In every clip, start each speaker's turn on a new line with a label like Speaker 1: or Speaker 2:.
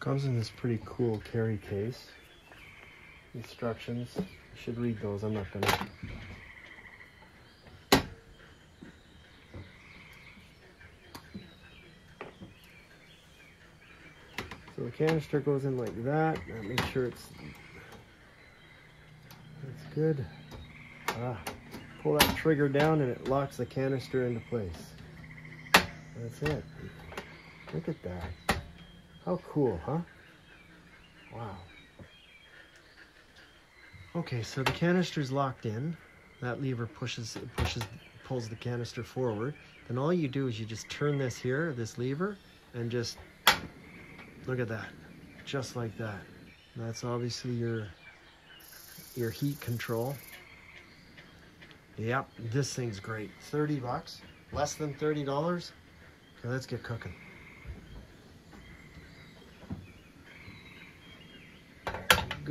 Speaker 1: Comes in this pretty cool carry case. Instructions. You should read those. I'm not gonna. So the canister goes in like that. Make sure it's it's good. Ah, pull that trigger down and it locks the canister into place. That's it. Look at that. How cool, huh? Wow. Okay, so the canister's locked in. That lever pushes pushes pulls the canister forward. Then all you do is you just turn this here, this lever, and just look at that. Just like that. That's obviously your your heat control. Yep, this thing's great. 30 bucks, less than $30. Okay, let's get cooking.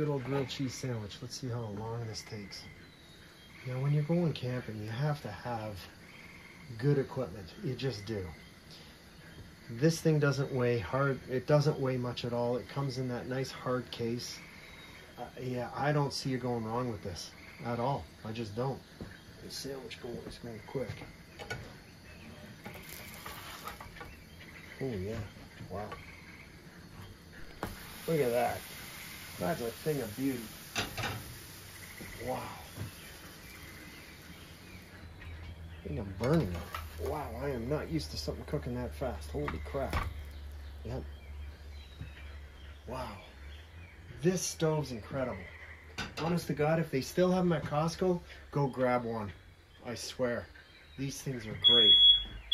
Speaker 1: Good old grilled cheese sandwich. Let's see how long this takes. Now, when you're going camping, you have to have good equipment. You just do. This thing doesn't weigh hard. It doesn't weigh much at all. It comes in that nice hard case. Uh, yeah, I don't see you going wrong with this at all. I just don't. The sandwich going is going quick. Oh yeah, wow. Look at that. That's a thing of beauty. Wow. I think I'm burning. Wow, I am not used to something cooking that fast. Holy crap. Yep. Wow. This stove's incredible. Honest to God, if they still have them at Costco, go grab one. I swear. These things are great.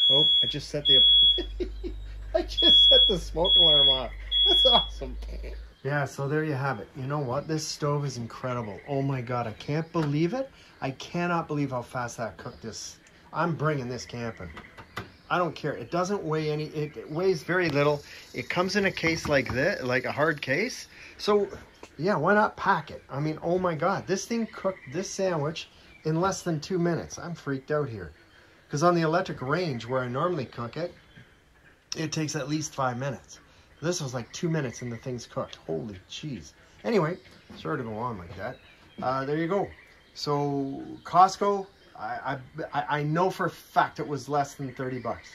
Speaker 1: Oh, I just set the I just set the smoke alarm off. That's awesome. Yeah, so there you have it. You know what? This stove is incredible. Oh my God, I can't believe it. I cannot believe how fast that cooked this. I'm bringing this camping. I don't care. It doesn't weigh any, it, it weighs very little. It comes in a case like this, like a hard case. So yeah, why not pack it? I mean, oh my God, this thing cooked this sandwich in less than two minutes. I'm freaked out here. Because on the electric range where I normally cook it, it takes at least five minutes. This was like two minutes and the thing's cooked. Holy cheese. Anyway, sorry to go on like that. Uh, there you go. So Costco, I, I, I know for a fact it was less than 30 bucks.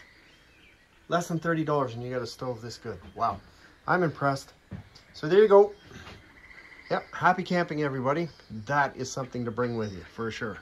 Speaker 1: Less than $30 and you got a stove this good. Wow. I'm impressed. So there you go. Yep, happy camping everybody. That is something to bring with you for sure.